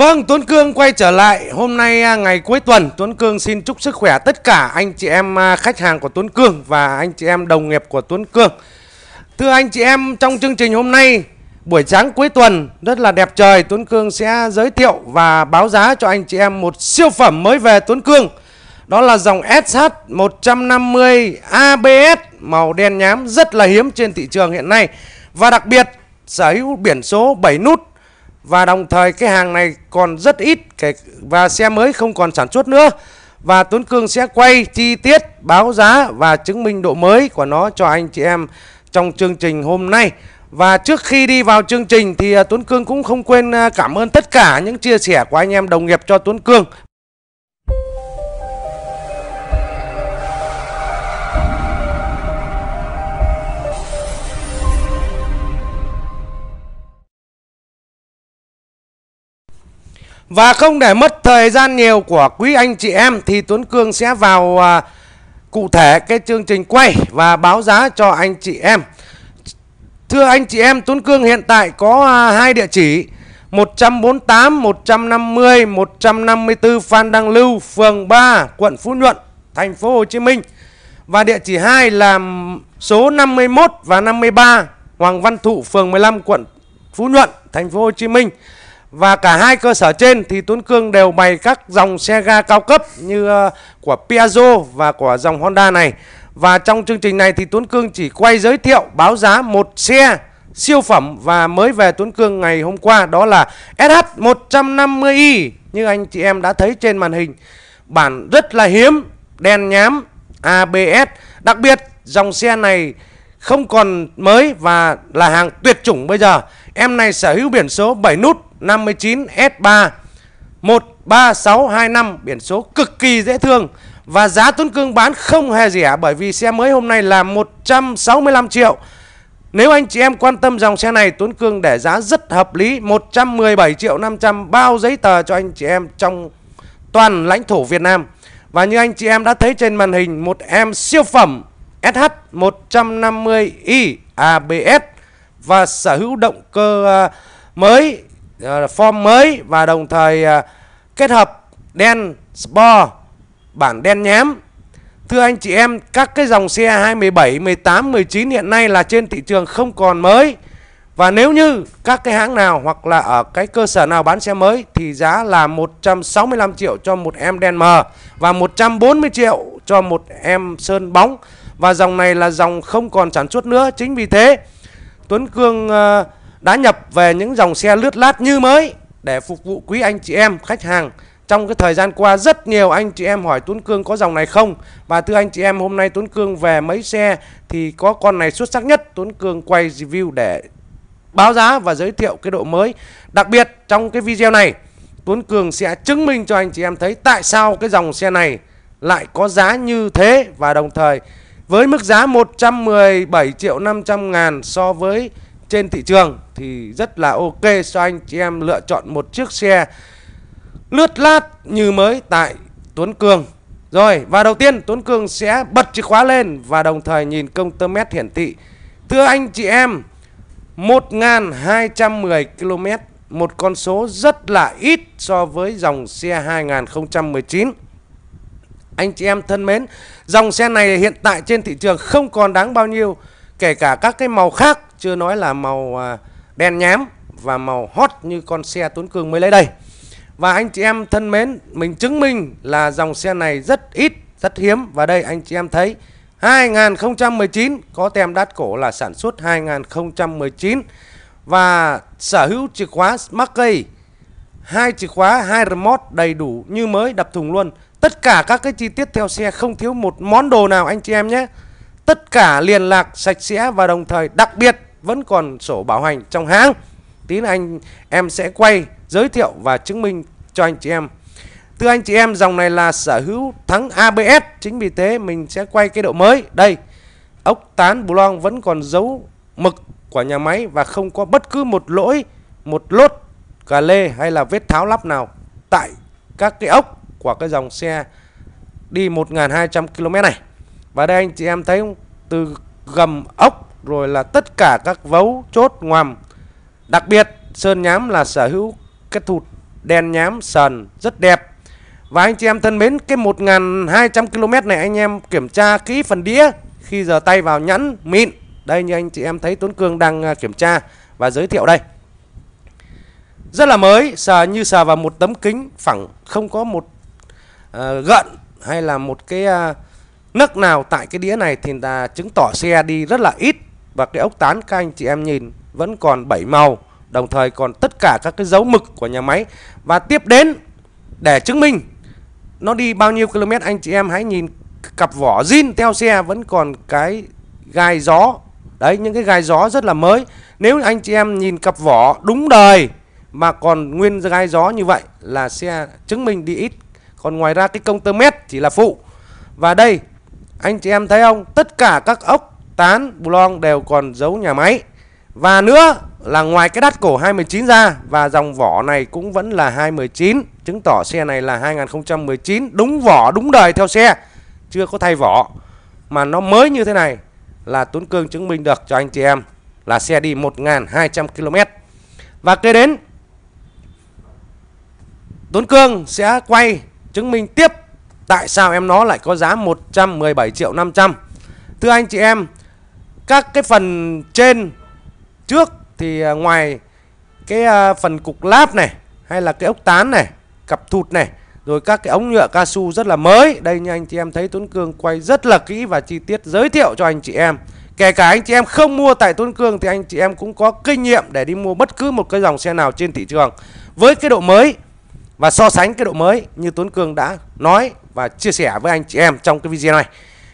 Vâng, Tuấn Cương quay trở lại. Hôm nay à, ngày cuối tuần, Tuấn Cương xin chúc sức khỏe tất cả anh chị em à, khách hàng của Tuấn Cương và anh chị em đồng nghiệp của Tuấn Cương. Thưa anh chị em, trong chương trình hôm nay, buổi sáng cuối tuần rất là đẹp trời, Tuấn Cương sẽ giới thiệu và báo giá cho anh chị em một siêu phẩm mới về Tuấn Cương. Đó là dòng SH 150 ABS màu đen nhám rất là hiếm trên thị trường hiện nay. Và đặc biệt sở hữu biển số 7 nút và đồng thời cái hàng này còn rất ít và xe mới không còn sản xuất nữa. Và Tuấn Cương sẽ quay chi tiết, báo giá và chứng minh độ mới của nó cho anh chị em trong chương trình hôm nay. Và trước khi đi vào chương trình thì à, Tuấn Cương cũng không quên à, cảm ơn tất cả những chia sẻ của anh em đồng nghiệp cho Tuấn Cương. Và không để mất thời gian nhiều của quý anh chị em thì Tuấn Cương sẽ vào à, cụ thể cái chương trình quay và báo giá cho anh chị em. Thưa anh chị em, Tuấn Cương hiện tại có à, hai địa chỉ 148, 150, 154 Phan Đăng Lưu, phường 3, quận Phú Nhuận, thành phố Hồ Chí Minh. Và địa chỉ 2 là số 51 và 53 Hoàng Văn Thụ, phường 15, quận Phú Nhuận, thành phố Hồ Chí Minh. Và cả hai cơ sở trên thì Tuấn Cương đều bày các dòng xe ga cao cấp như ờ, của Piaggio và của dòng Honda này. Và trong chương trình này thì Tuấn Cương chỉ quay giới thiệu báo giá một xe siêu phẩm và mới về Tuấn Cương ngày hôm qua đó là SH 150i như anh chị em đã thấy trên màn hình. Bản rất là hiếm, đen nhám, ABS. Đặc biệt dòng xe này không còn mới và là hàng tuyệt chủng bây giờ. Em này sở hữu biển số 7 nút 59 S3 13625 biển số cực kỳ dễ thương và giá Tuấn Cương bán không hề rẻ bởi vì xe mới hôm nay là 165 triệu. Nếu anh chị em quan tâm dòng xe này Tuấn Cương để giá rất hợp lý 117 triệu 500 bao giấy tờ cho anh chị em trong toàn lãnh thổ Việt Nam. Và như anh chị em đã thấy trên màn hình một em siêu phẩm SH 150i ABS và sở hữu động cơ mới form mới và đồng thời à, kết hợp đen sport bản đen nhám Thưa anh chị em, các cái dòng xe 217, 18, 19 hiện nay là trên thị trường không còn mới. Và nếu như các cái hãng nào hoặc là ở cái cơ sở nào bán xe mới thì giá là 165 triệu cho một em đen mờ và 140 triệu cho một em sơn bóng. Và dòng này là dòng không còn sản xuất nữa. Chính vì thế Tuấn Cương uh, à, đã nhập về những dòng xe lướt lát như mới để phục vụ quý anh chị em, khách hàng. Trong cái thời gian qua, rất nhiều anh chị em hỏi Tuấn Cương có dòng này không? Và thưa anh chị em, hôm nay Tuấn Cương về mấy xe thì có con này xuất sắc nhất? Tuấn Cương quay review để báo giá và giới thiệu cái độ mới. Đặc biệt, trong cái video này, Tuấn Cường sẽ chứng minh cho anh chị em thấy tại sao cái dòng xe này lại có giá như thế và đồng thời với mức giá 117 triệu 500 ngàn so với trên thị trường thì rất là ok cho anh chị em lựa chọn một chiếc xe lướt lát như mới tại Tuấn Cường. Rồi và đầu tiên Tuấn Cường sẽ bật chìa khóa lên và đồng thời nhìn công tơ mét hiển thị. Thưa anh chị em, 1.210 km, một con số rất là ít so với dòng xe 2019. Anh chị em thân mến, dòng xe này hiện tại trên thị trường không còn đáng bao nhiêu, kể cả các cái màu khác chưa nói là màu à, đen nhám và màu hot như con xe Tuấn Cường mới lấy đây. Và anh chị em thân mến, mình chứng minh là dòng xe này rất ít, rất hiếm. Và đây anh chị em thấy 2019 có tem đắt cổ là sản xuất 2019 và sở hữu chìa khóa Smart Key hai chìa khóa hai remote đầy đủ như mới đập thùng luôn tất cả các cái chi tiết theo xe không thiếu một món đồ nào anh chị em nhé tất cả liền lạc sạch sẽ và đồng thời đặc biệt vẫn còn sổ bảo hành trong hãng. Tí anh em sẽ quay, giới thiệu và chứng minh cho anh chị em. Thưa anh chị em, dòng này là sở hữu thắng ABS chính vì thế mình sẽ quay cái độ mới. Đây, ốc tán bù long vẫn còn dấu mực của nhà máy và không có bất cứ một lỗi, một lốt, cà lê hay là vết tháo lắp nào tại các cái ốc của cái dòng xe đi 1.200 km này. Và đây anh chị em thấy không? Từ gầm ốc rồi là tất cả các vấu chốt ngoằm. Đặc biệt sơn nhám là sở hữu cái thụt đen nhám sần rất đẹp. Và anh chị em thân mến cái 1200 km này anh em kiểm tra kỹ phần đĩa khi giờ tay vào nhẵn mịn. Đây như anh chị em thấy Tuấn Cương đang à, kiểm tra và giới thiệu đây. Rất là mới sờ như sờ vào một tấm kính phẳng không có một uh, gợn hay là một cái uh, nấc nào tại cái đĩa này thì là chứng tỏ xe đi rất là ít và cái ốc tán các anh chị em nhìn vẫn còn bảy màu, đồng thời còn tất cả các cái dấu mực của nhà máy. Và tiếp đến, để chứng minh nó đi bao nhiêu km, anh chị em hãy nhìn cặp vỏ zin theo xe vẫn còn cái gai gió. Đấy, những cái gai gió rất là mới. Nếu anh chị em nhìn cặp vỏ đúng đời mà còn nguyên gai gió như vậy là xe chứng minh đi ít. Còn ngoài ra cái công tơ mét chỉ là phụ. Và đây, anh chị em thấy không? Tất cả các ốc tán Blanc đều còn dấu nhà máy. Và nữa là ngoài cái đắt cổ 219 ra, và dòng vỏ này cũng vẫn là 219 chứng tỏ xe này là 2019 đúng vỏ, đúng đời theo xe, chưa có thay vỏ. Mà nó mới như thế này là Tuấn Cương chứng minh được cho anh chị em là xe đi 1.200 km và kế đến Tuấn Cương sẽ quay chứng minh tiếp tại sao em nó lại có giá 117 triệu 500 thưa anh chị em các cái phần trên trước thì à, ngoài cái à, phần cục láp này, hay là cái ốc tán này, cặp thụt này, rồi các cái ống nhựa cao su rất là mới. Đây như anh chị em thấy Tuấn Cương quay rất là kỹ và chi tiết giới thiệu cho anh chị em. Kể cả anh chị em không mua tại Tuấn Cương thì anh chị em cũng có kinh nghiệm để đi mua bất cứ một cái dòng xe nào trên thị trường. Với cái độ mới và so sánh cái độ mới như Tuấn Cương đã nói và chia sẻ với anh chị em trong cái video này.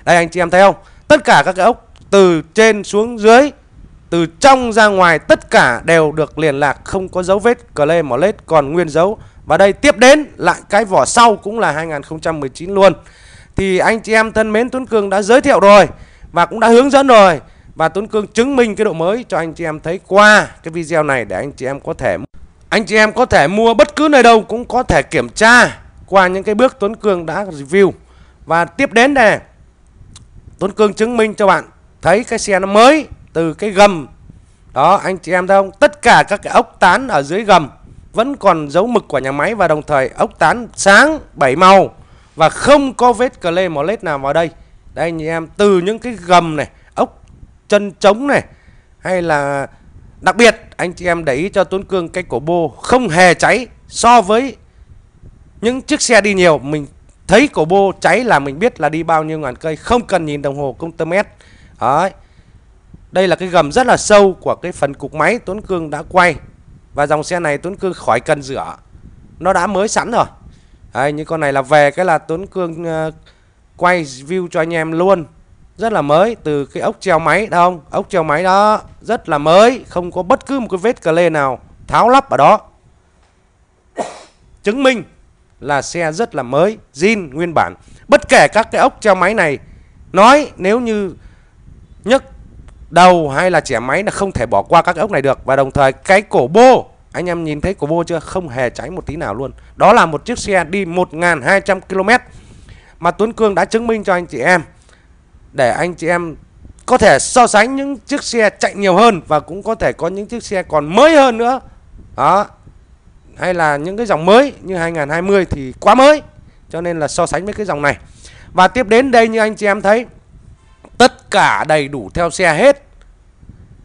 Đây, anh chị em thấy không? Tất cả các cái ốc từ trên xuống dưới, từ trong ra ngoài tất cả đều được liền lạc, không có dấu vết cờ lê mỏ lết còn nguyên dấu. Và đây tiếp đến lại cái vỏ sau cũng là 2019 luôn. Thì anh chị em thân mến, Tuấn Cương đã giới thiệu rồi và cũng đã hướng dẫn rồi. Và Tuấn Cương chứng minh cái độ mới cho anh chị em thấy qua cái video này để anh chị em có thể anh chị em có thể mua bất cứ nơi đâu cũng có thể kiểm tra qua những cái bước Tuấn Cương đã review. Và tiếp đến đây Tuấn Cương chứng minh cho bạn thấy cái xe nó mới từ cái gầm. Đó, anh chị em thấy không? Tất cả các cái ốc tán ở dưới gầm vẫn còn dấu mực của nhà máy và đồng thời ốc tán sáng, bảy màu và không có vết cờ lê mỏ lết nào vào đây. Đây, anh chị em, từ những cái gầm này, ốc chân trống này, hay là đặc biệt, anh chị em để ý cho Tuấn Cương, cái cổ bô không hề cháy so với những chiếc xe đi nhiều. Mình thấy cổ bô cháy là mình biết là đi bao nhiêu ngàn cây, không cần nhìn đồng hồ công tơ mét đấy. Đây là cái gầm rất là sâu của cái phần cục máy Tuấn Cương đã quay. Và dòng xe này Tuấn Cương khỏi cần rửa. Nó đã mới sẵn rồi. Đấy, như con này là về cái là Tuấn Cương uh, quay view cho anh em luôn. Rất là mới từ cái ốc treo máy đâu không? Ốc treo máy đó rất là mới không có bất cứ một cái vết cờ lê nào tháo lắp ở đó. Chứng minh là xe rất là mới zin nguyên bản. Bất kể các cái ốc treo máy này nói nếu như nhức đầu hay là trẻ máy là không thể bỏ qua các ốc này được. Và đồng thời cái cổ bô, anh em nhìn thấy cổ bô chưa? Không hề cháy một tí nào luôn. Đó là một chiếc xe đi 1.200 km mà Tuấn Cương đã chứng minh cho anh chị em, để anh chị em có thể so sánh những chiếc xe chạy nhiều hơn và cũng có thể có những chiếc xe còn mới hơn nữa. Đó. Hay là những cái dòng mới như 2020 thì quá mới, cho nên là so sánh với cái dòng này. Và tiếp đến đây như anh chị em thấy tất cả đầy đủ theo xe hết.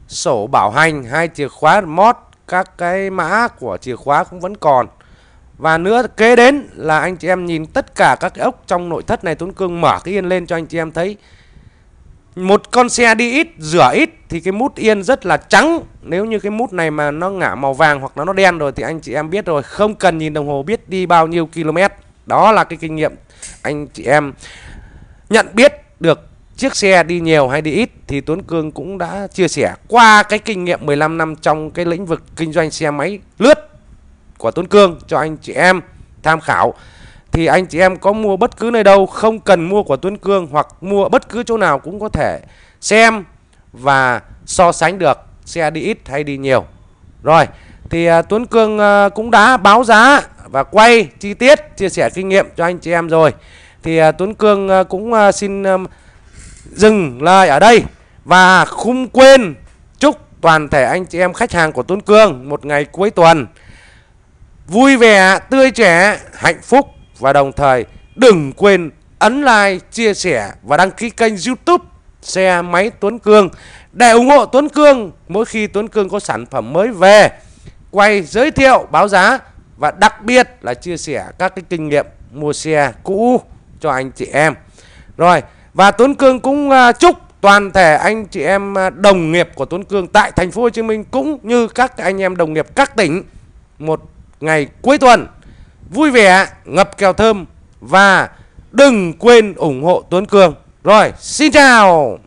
Sổ bảo hành, hai chìa khóa mod các cái mã của chìa khóa cũng vẫn còn. Và nữa kế đến là anh chị em nhìn tất cả các cái ốc trong nội thất này, Tuấn Cương mở cái yên lên cho anh chị em thấy. Một con xe đi ít, rửa ít thì cái mút yên rất là trắng. Nếu như cái mút này mà nó ngả màu vàng hoặc là nó đen rồi thì anh chị em biết rồi, không cần nhìn đồng hồ biết đi bao nhiêu km. Đó là cái kinh nghiệm anh chị em nhận biết được chiếc xe đi nhiều hay đi ít thì Tuấn Cương cũng đã chia sẻ qua cái kinh nghiệm 15 năm trong cái lĩnh vực kinh doanh xe máy lướt của Tuấn Cương cho anh chị em tham khảo thì anh chị em có mua bất cứ nơi đâu không cần mua của Tuấn Cương hoặc mua bất cứ chỗ nào cũng có thể xem và so sánh được xe đi ít hay đi nhiều. Rồi, thì uh, Tuấn Cương uh, cũng đã báo giá và quay chi tiết chia sẻ kinh nghiệm cho anh chị em rồi. Thì uh, Tuấn Cương uh, cũng uh, xin uh, dừng lời ở đây và không quên chúc toàn thể anh chị em khách hàng của Tuấn Cương một ngày cuối tuần vui vẻ, tươi trẻ, hạnh phúc và đồng thời đừng quên ấn like, chia sẻ và đăng ký kênh YouTube xe máy Tuấn Cương để ủng hộ Tuấn Cương mỗi khi Tuấn Cương có sản phẩm mới về quay giới thiệu báo giá và đặc biệt là chia sẻ các cái kinh nghiệm mua xe cũ cho anh chị em. Rồi, và Tuấn Cương cũng à, chúc toàn thể anh chị em à, đồng nghiệp của Tuấn Cương tại thành phố Hồ Chí Minh cũng như các anh em đồng nghiệp các tỉnh một ngày cuối tuần vui vẻ, ngập kèo thơm và đừng quên ủng hộ Tuấn Cương. Rồi, xin chào.